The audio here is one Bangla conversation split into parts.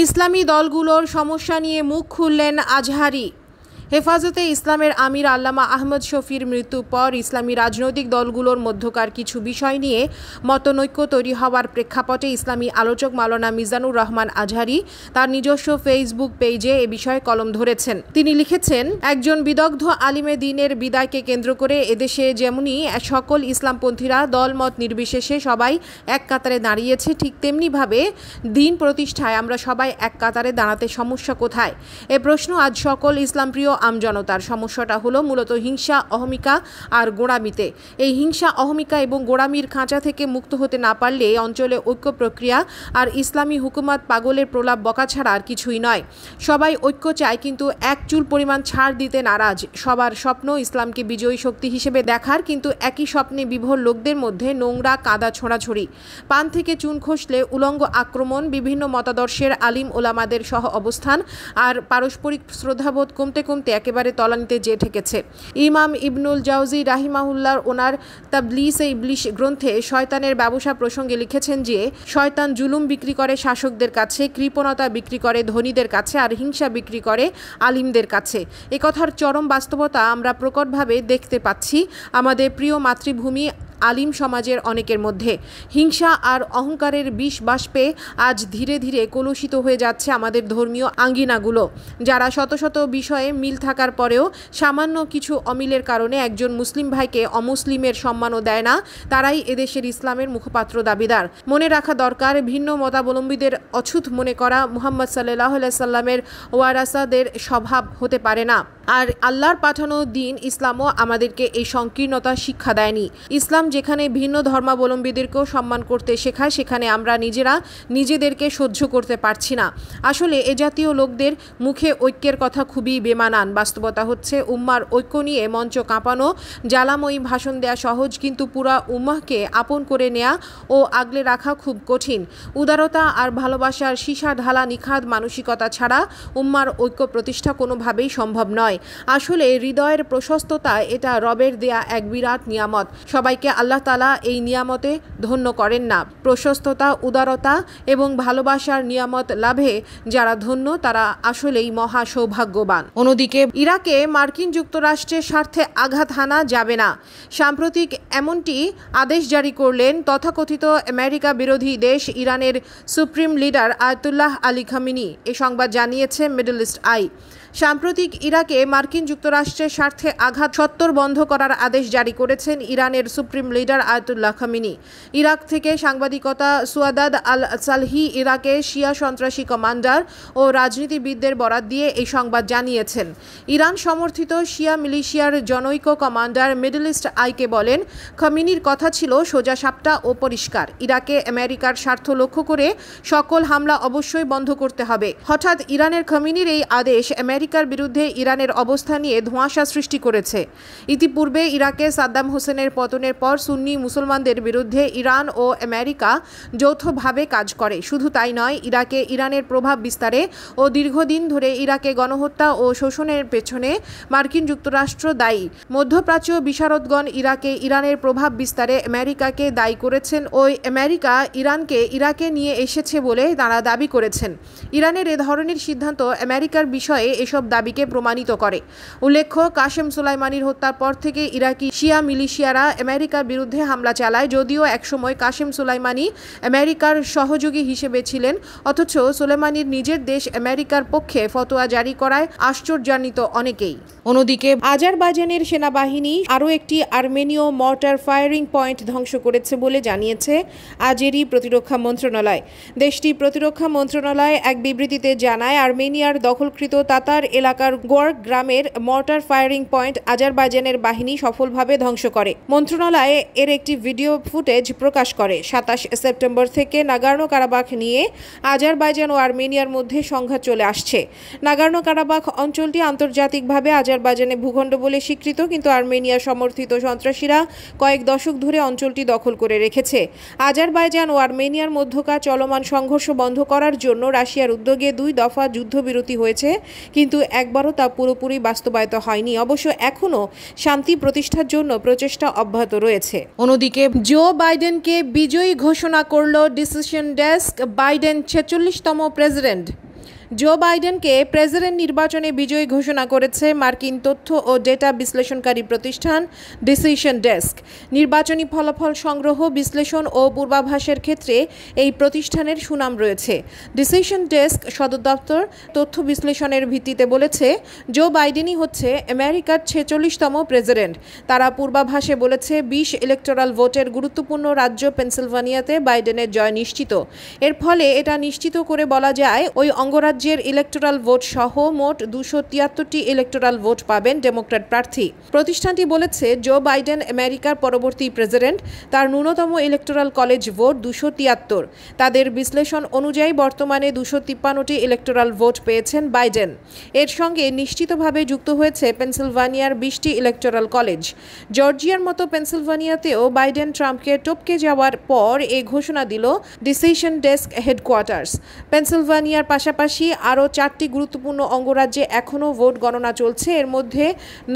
ইসলামী দলগুলোর সমস্যা নিয়ে মুখ খুললেন আজহারি। হেফাজতে ইসলামের আমির আল্লামা আহমদ শফির মৃত্যুর পর ইসলামী রাজনৈতিক দলগুলোর মধ্যকার কিছু বিষয় নিয়ে মতনৈক্য তৈরি হওয়ার প্রেক্ষাপটে ইসলামী আলোচক মাওলানা মিজানুর রহমান আজহারি তার নিজস্ব ফেসবুক পেজে এ বিষয়ে কলম ধরেছেন। তিনি লিখেছেন, একজন বিদগ্ধ আলিমে দিনের বিদায়কে কেন্দ্র করে এদেশে যেমনি সকল ইসলামপন্থীরা দলমত নির্বিশেষে সবাই এক কাতারে দাঁড়িয়েছে, ঠিক তেমনিভাবে দিন প্রতিষ্ঠায় আমরা সবাই এক কাতারে দাঁড়াতে সমস্যা কোথায়? এ প্রশ্ন আজ সকল ইসলামপ্রিয় আমজনতার। সমস্যাটা হলো মূলত হিংসা, অহমিকা আর গোড়ামিতে। এই হিংসা, অহমিকা এবং গোড়ামির খাঁচা থেকে মুক্ত হতে না পারলে অঞ্চলে ঐক্য প্রক্রিয়া আর ইসলামী হুকুমত পাগলের প্রলাপ বকা ছাড়া আর কিছুই নয়। সবাই ঐক্য চায় কিন্তু এক চুল পরিমাণ ছাড় দিতে নারাজ। সবার স্বপ্ন ইসলামকে বিজয়ী শক্তি হিসেবে দেখার কিন্তু একই স্বপ্নে বিভোর লোকদের মধ্যে নোংরা, কাদা ছোড়াছড়ি। পান থেকে চুন খসলে উলঙ্গ আক্রমণ, বিভিন্ন মতাদর্শের আলিম ওলামাদের সহ অবস্থান আর পারস্পরিক শ্রদ্ধাবোধ কমতে কমতে একেবারে তলানিতে যে ঠেকেছে। ইমাম ইবনুল জাউজি রাহিমাহুল্লার ওনার তাবলিসে ইবলিশ গ্রন্থে শয়তানের ব্যবসা প্রসঙ্গে লিখেছেন যে, শয়তান জুলুম বিক্রি করে শাসকদের কাছে, কৃপণতা বিক্রি করে ধনীদের কাছে, আর হিংসা বিক্রি করে আলিমদের কাছে। একথার চরম বাস্তবতা আমরা প্রকটভাবে দেখতে পাচ্ছি। আমাদের প্রিয় মাতৃভূমি আলিম সমাজের অনেকের মধ্যে। হিংসা আর অহংকারের বিষ বাষ্পে আজ ধীরে ধীরে কলুষিত হয়ে যাচ্ছে আমাদের ধর্মীয় আঙ্গিনাগুলো, যারা শত শত বিষয়ে মিল থাকার পরেও সামান্য কিছু অমিলের কারণে একজন মুসলিম ভাইকে অমুসলিমের সম্মানও দেয় না, তারাই এদেশের ইসলামের মুখপাত্র দাবিদার। মনে রাখা দরকার, ভিন্ন মতাবলম্বীদের অছুত মনে করা মুহাম্মদ সাল্লাহ সাল্লামের ওয়ারাসাদের স্বভাব হতে পারে না। আর আল্লাহর পাঠানো দিন ইসলামও আমাদেরকে এই সংকীর্ণতা শিক্ষা দেয়নি। ইসলাম যেখানে ভিন্ন ধর্মাবলম্বীদেরকেও সম্মান করতে শেখায়, সেখানে আমরা নিজেরা নিজেদেরকে সহ্য করতে পারছি না। আসলে এ জাতীয় লোকদের মুখে ঐক্যের কথা খুবই বেমানান। বাস্তবতা হচ্ছে, উম্মার ঐক্য নিয়ে মঞ্চ কাঁপানো, জ্বালাময়ী ভাষণ দেয়া সহজ, কিন্তু পুরা উম্মাহকে আপন করে নেয়া ও আগলে রাখা খুব কঠিন। উদারতা আর ভালোবাসার সীসা, ঢালা, নিখাদ মানসিকতা ছাড়া উম্মার ঐক্য প্রতিষ্ঠা কোনোভাবেই সম্ভব নয়। আসলে হৃদয়ের প্রশস্ততা এটা রবের দেয়া এক বিরাট নিয়ামত। সবাইকে আল্লাহ তালা এই নিয়ামতে ধন্য করেন না। প্রশস্ততা, উদারতা এবং ভালোবাসার নিয়ামত লাভে যারা ধন্য, তারা আসলেই মহা সৌভাগ্যবান। অন্যদিকে ইরাকে মার্কিন যুক্তরাষ্ট্রের স্বার্থে আঘাত হানা যাবে না। সাম্প্রতিক এমনটি আদেশ জারি করলেন তথাকথিত আমেরিকা বিরোধী দেশ ইরানের supreme leader Ayatollah Ali Khamenei. এ সংবাদ জানিয়েছে মিডল ইস্ট আই। সাম্প্রতিক ইরাকে মার্কিন যুক্তরাষ্ট্রের স্বার্থে আঘাত সত্তর বন্ধ করার আদেশ জারি করেছেন ইরানের supreme leader Ayatollah Khamenei. Iraq থেকে সাংবাদিকতা সুয়াদাদ আল সালহি ইরাকে শিয়া সন্ত্রাসী কমান্ডার ও রাজনীতিবিদদের বরাত দিয়ে এই সংবাদ জানিয়েছেন। ইরান সমর্থিত শিয়া মিলিশিয়ার জনৈক কমান্ডার মিডল ইস্ট আইকে বলেন, খামিনির কথা ছিল সোজা সাপটা ও পরিষ্কার। ইরাকে আমেরিকার স্বার্থ লক্ষ্য করে সকল হামলা অবশ্যই বন্ধ করতে হবে। হঠাৎ ইরানের খামিনির এই আদেশ আমেরিকার বিরুদ্ধে ইরানের অবস্থা নিয়ে ধোঁয়াশা সৃষ্টি করেছে। ইতিপূর্বে ইরাকে সাদ্দাম হোসেনের পতনের পর সুন্নি মুসলমানদের বিরুদ্ধে ইরান ও আমেরিকা যৌথভাবে কাজ করে। শুধু তাই নয়, ইরাকে ইরানের প্রভাব বিস্তারে ও দীর্ঘদিন ধরে ইরাকে গণহত্যা ও শোষণের পেছনে মার্কিন যুক্তরাষ্ট্র দায়ী। মধ্যপ্রাচ্য বিশারদগণ ইরাকে ইরানের প্রভাব বিস্তারে আমেরিকাকে দায়ী করেছেন। ওই আমেরিকা ইরানকে ইরাকে নিয়ে এসেছে বলে তারা দাবি করেছেন। ইরানের এ ধরনের সিদ্ধান্ত আমেরিকার বিষয়ে এসব দাবিকে প্রমাণিত করে। উল্লেখ্য কাশেম সুলাইমানির হত্যার পর থেকে ইরাকি শিয়া মিলিশিয়ারা আমেরিকার বিরুদ্ধে হামলা চালায়, যদিও একসময় কাশেম সুলাইমানি আমেরিকার সহযোগী হিসেবে ছিলেন, অথচ সুলেমানির নিজের দেশ আমেরিকার পক্ষে ফতোয়া জারি করায় আশ্চর্যান্বিত অনেকেই। অন্যদিকে, আজারবাইজানের সেনাবাহিনী আরও একটি আর্মেনীয় মর্টার ফায়ারিং পয়েন্ট ধ্বংস করেছে বলে জানিয়েছে আজেরই প্রতিরক্ষা মন্ত্রণালয়। দেশটি প্রতিরক্ষা মন্ত্রণালয় এক বিবৃতিতে জানায়, আর্মেনিয়ার দখলকৃত তাতার এলাকার গোয়ার্ক গ্রামের মর্টার ফায়ারিং পয়েন্ট আজারবাইজানের বাহিনী সফলভাবে ধ্বংস করে। মন্ত্রণালয়ে এর একটি ভিডিও ফুটেজ প্রকাশ করে। সাতাশ সেপ্টেম্বর থেকে নাগার্নো কারাবাখ নিয়ে আজারবাইজান ও আর্মেনিয়ার মধ্যে সংঘাত চলে আসছে। নাগার্নো কারাবাখ অঞ্চলটি আন্তর্জাতিকভাবে আজারবাইজানে ভূখণ্ড বলে স্বীকৃত, কিন্তু আর্মেনিয়া সমর্থিত সন্ত্রাসীরা কয়েক দশক ধরে অঞ্চলটি দখল করে রেখেছে। আজারবাইজান ও আর্মেনিয়ার মধ্যকার চলমান সংঘর্ষ বন্ধ করার জন্য রাশিয়ার উদ্যোগে দুই দফা যুদ্ধবিরতি হয়েছে, কিন্তু একবারও তা পুরোপুরি পুরোপুরি বাস্তবায়িত হয়নি। অবশ্য এখনও শান্তি প্রতিষ্ঠার জন্য প্রচেষ্টা অব্যাহত রয়েছে। অন্যদিকে, জো বাইডেনকে বিজয়ী ঘোষণা করল ডিসিশন ডেস্ক, বাইডেন ছেচল্লিশতম প্রেসিডেন্ট। জো বাইডেনকে প্রেসিডেন্ট নির্বাচনে বিজয়ী ঘোষণা করেছে মার্কিন তথ্য ও ডেটা বিশ্লেষণকারী প্রতিষ্ঠান ডিসিশন ডেস্ক। নির্বাচনী ফলাফল সংগ্রহ, বিশ্লেষণ ও পূর্বাভাসের ক্ষেত্রে এই প্রতিষ্ঠানের সুনাম রয়েছে। ডিসিশন ডেস্ক সদর দপ্তর তথ্য বিশ্লেষণের ভিত্তিতে বলেছে, জো বাইডেনই হচ্ছে আমেরিকার ছেচল্লিশতম প্রেসিডেন্ট। তারা পূর্বাভাসে বলেছে, বিশ ইলেকটোরাল ভোটের গুরুত্বপূর্ণ রাজ্য পেনসিলভানিয়াতে বাইডেনের জয় নিশ্চিত। এর ফলে এটা নিশ্চিত করে বলা যায়, ওই অঙ্গরাজ্য রাজ্যের ইলেকটোরাল ভোট সহ মোট দুশো তিয়াত্তরটি ইলেকটোরাল ভোট পাবেন ডেমোক্র্যাট প্রার্থী। প্রতিষ্ঠানটি বলেছে জো বাইডেন আমেরিকার পরবর্তী প্রেসিডেন্ট তার ন্যূনতম ইলেকটোরাল কলেজ ভোট দুশো তিয়াত্তর। তাদের বিশ্লেষণ অনুযায়ী বর্তমানে দুশো তিপ্পান্নটি ইলেকটোরাল ভোট পেয়েছেন বাইডেন এর সঙ্গে নিশ্চিতভাবে যুক্ত হয়েছে পেনসিলভানিয়ার বিশটি ইলেকটোরাল কলেজ জর্জিয়ার মতো পেনসিলভানিয়াতেও বাইডেন ট্রাম্পকে টপকে যাওয়ার পর এ ঘোষণা দিল ডিসিশন ডেস্ক হেডকোয়ার্টার্স পেনসিলভানিয়ার পাশাপাশি আরও চারটি গুরুত্বপূর্ণ অঙ্গরাজ্যে এখনও ভোট গণনা চলছে। এর মধ্যে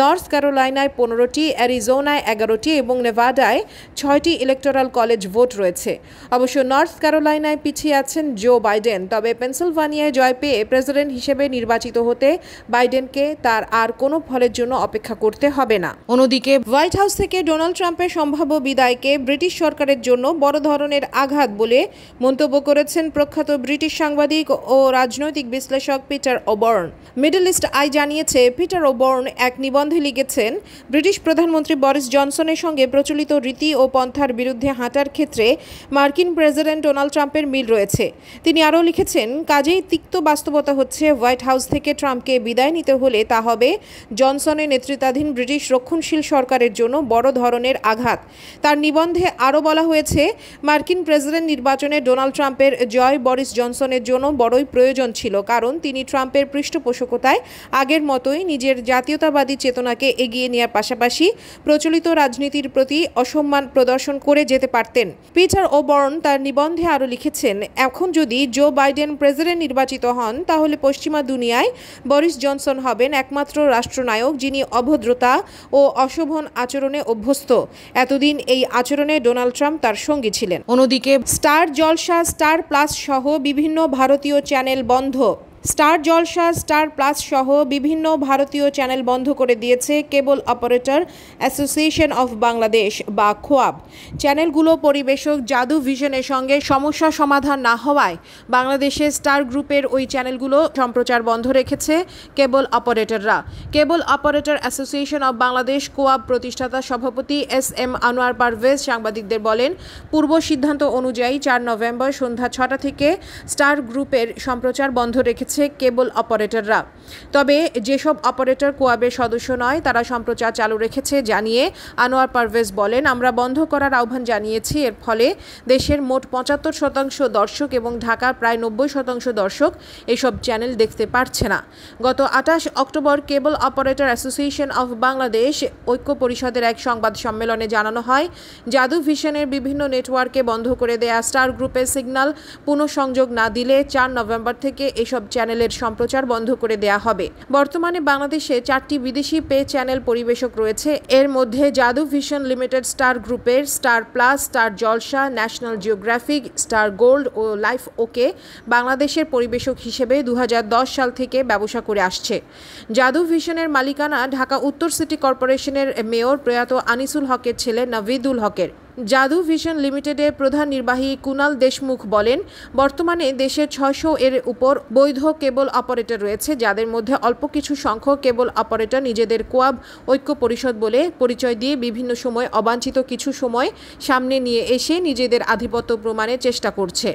নর্থ ক্যারোলাইনায় পনেরোটি, অ্যারিজোনায় এগারোটি এবং নেভাডায় ছয়টি ইলেকটোরাল কলেজ ভোট রয়েছে। অবশ্য নর্থ ক্যারোলাইনায় পিছিয়ে আছেন জো বাইডেন, তবে পেনসিলভানিয়ায় জয় পেয়ে প্রেসিডেন্ট হিসেবে নির্বাচিত হতে বাইডেনকে তার আর কোনো ফলের জন্য অপেক্ষা করতে হবে না। অন্যদিকে হোয়াইট হাউস থেকে ডোনাল্ড ট্রাম্পের সম্ভাব্য বিদায়কে ব্রিটিশ সরকারের জন্য বড় ধরনের আঘাত বলে মন্তব্য করেছেন প্রখ্যাত ব্রিটিশ সাংবাদিক ও রাজনৈতিক রাজনৈতিক বিশ্লেষক Peter Oborne. Middle East Eye জানিয়েছে, পিটার ওবর্ন এক নিবন্ধে লিখেছেন, ব্রিটিশ প্রধানমন্ত্রী বরিস জনসনের সঙ্গে প্রচলিত রীতি ও পন্থার বিরুদ্ধে হাঁটার ক্ষেত্রে মার্কিন প্রেসিডেন্ট ডোনাল্ড ট্রাম্পের মিল রয়েছে। তিনি আরও লিখেছেন, কাজেই তিক্ত বাস্তবতা হচ্ছে হোয়াইট হাউস থেকে ট্রাম্পকে বিদায় নিতে হলে তা হবে জনসনের নেতৃত্বাধীন ব্রিটিশ রক্ষণশীল সরকারের জন্য বড় ধরনের আঘাত। তার নিবন্ধে আরও বলা হয়েছে, মার্কিন প্রেসিডেন্ট নির্বাচনে ডোনাল্ড ট্রাম্পের জয় বরিস জনসনের জন্য বড়ই প্রয়োজন ছিল। কারণ তিনি ট্রাম্পের পৃষ্ঠপোষকতায় আগের মতোই নিজের জাতীয়তাবাদী চেতনাকে এগিয়ে নেওয়ার পাশাপাশি প্রচলিত রাজনীতির প্রতি অসম্মান প্রদর্শন করে যেতে পারতেন। পিটার ও বর্ন তার নিবন্ধে আরও লিখেছেন, এখন যদি জো বাইডেন প্রেসিডেন্ট নির্বাচিত হন, তাহলে পশ্চিমা দুনিয়ায় বরিস জনসন হবেন একমাত্র রাষ্ট্রনায়ক যিনি অভদ্রতা ও অশোভন আচরণে অভ্যস্ত। এতদিন এই আচরণে ডোনাল্ড ট্রাম্প তার সঙ্গী ছিলেন। অন্যদিকে স্টার জলসা, স্টার প্লাস সহ বিভিন্ন ভারতীয় চ্যানেল বন্ধ 托 স্টার জলসা, স্টার প্লাস সহ বিভিন্ন ভারতীয় চ্যানেল বন্ধ করে দিয়েছে cable operator association of Bangladesh বা খোয়াব। চ্যানেলগুলো পরিবেশক জাদু ভিশনের সঙ্গে সমস্যা সমাধান না হওয়ায় বাংলাদেশের স্টার গ্রুপের ওই চ্যানেলগুলো সম্প্রচার বন্ধ রেখেছে cable অপারেটররা। Cable operator association of Bangladesh কোয়াব প্রতিষ্ঠাতা সভাপতি এস এম আনোয়ার পারভেজ সাংবাদিকদের বলেন, পূর্ব সিদ্ধান্ত অনুযায়ী চার নভেম্বর সন্ধ্যা ছটা থেকে স্টার গ্রুপের সম্প্রচার বন্ধ রেখেছে। করছে কেবল অপারেটররা। তবে যেসব অপারেটর কোয়াবের সদস্য নয়, তারা সম্প্রচার চালু রেখেছে জানিয়ে আনোয়ার পারভেজ বলেন, আমরা বন্ধ করার আহ্বান জানিয়েছি। এর ফলে দেশের মোট পঁচাত্তর শতাংশ দর্শক এবং ঢাকার প্রায় নব্বই শতাংশ দর্শক এসব চ্যানেল দেখতে পারছে না। গত আঠাশ October cable operator association of Bangladesh ঐক্য পরিষদের এক সংবাদ সম্মেলনে জানানো হয়, জাদু ভিশনের বিভিন্ন নেটওয়ার্কে বন্ধ করে দেয়া স্টার গ্রুপের সিগন্যাল পুনঃসংযোগ না দিলে চার নভেম্বর থেকে এসব চ্যানেলের সম্প্রচার বন্ধ করে দেয়া হবে। বর্তমানে বাংলাদেশে চারটি বিদেশি পে চ্যানেল পরিবেশক রয়েছে। এর মধ্যে জাদু ভিশন লিমিটেড, স্টার গ্রুপের, Star Plus, Star Jalsha, National Geographic, Star Gold ও লাইফ ওকে বাংলাদেশের পরিবেশক হিসেবে দু হাজার দশ সাল থেকে ব্যবসা করে আসছে। জাদু ভিশনের মালিকানা ঢাকা উত্তর সিটি কর্পোরেশনের মেয়র প্রয়াত আনিসুল হকের ছেলে নভিদুল হকের। জাদু ভিশন লিমিটেডের প্রধান নির্বাহী কুনাল দেশমুখ বলেন, বর্তমানে দেশে ছয়শো এর উপর বৈধ কেবল অপারেটর রয়েছে, যাদের মধ্যে অল্প কিছু সংখ্যক কেবল অপারেটর নিজেদের কোয়াব ঐক্য পরিষদ বলে পরিচয় দিয়ে বিভিন্ন সময় অবাঞ্ছিত কিছু সময় সামনে নিয়ে এসে নিজেদের আধিপত্য প্রমাণের চেষ্টা করছে।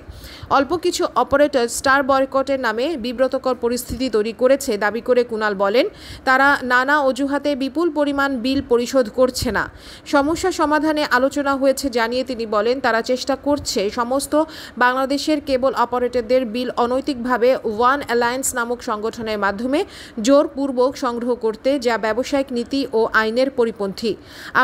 অল্প কিছু অপারেটর স্টার বয়কটের নামে বিব্রতকর পরিস্থিতি তৈরি করেছে দাবি করে কুনাল বলেন, তারা নানা অজুহাতে বিপুল পরিমাণ বিল পরিশোধ করছে না। সমস্যা সমাধানে আলোচনা হয়ে হয়েছে জানিয়ে তিনি বলেন, তারা চেষ্টা করছে। সমস্ত বাংলাদেশের কেবল অপারেটরদের বিল অনৈতিকভাবে ওয়ান অ্যালায়েন্স নামক সংগঠনের মাধ্যমে জোরপূর্বক সংগ্রহ করতে, যা ব্যবসায়িক নীতি ও আইনের পরিপন্থী।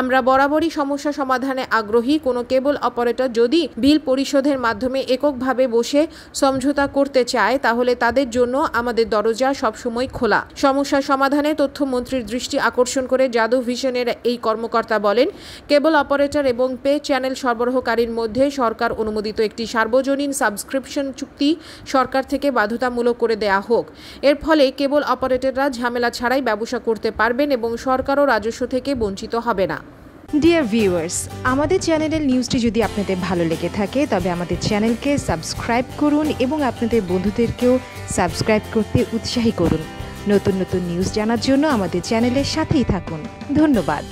আমরা বরাবরই সমস্যা সমাধানে আগ্রহী। কোনো কেবল অপারেটর যদি বিল পরিশোধের মাধ্যমে এককভাবে বসে সমঝোতা করতে চায়, তাহলে তাদের জন্য আমাদের দরজা সবসময় খোলা। সমস্যা সমাধানে তথ্যমন্ত্রীর দৃষ্টি আকর্ষণ করে যাদব ভিশনের এই কর্মকর্তা বলেন, কেবল অপারেটর এবং পে চ্যানেল সরবরাহকারীর মধ্যে সরকার অনুমোদিত একটি সার্বজনীন সাবস্ক্রিপশন চুক্তি সরকার থেকে বাধ্যতামূলক করে দেয়া হোক। এর ফলে কেবল অপারেটররা ঝামেলা ছাড়াই ব্যবসা করতে পারবেন এবং সরকারও রাজস্ব থেকে বঞ্চিত হবে না। ডিয়ার ভিউয়ার্স আমাদের চ্যানেলের নিউজটি যদি আপনাদের ভালো লেগে থাকে, তবে আমাদের চ্যানেলকে সাবস্ক্রাইব করুন এবং আপনাদের বন্ধুদেরকেও সাবস্ক্রাইব করতে উৎসাহী করুন। নতুন নতুন নিউজ জানার জন্য আমাদের চ্যানেলের সাথেই থাকুন। ধন্যবাদ।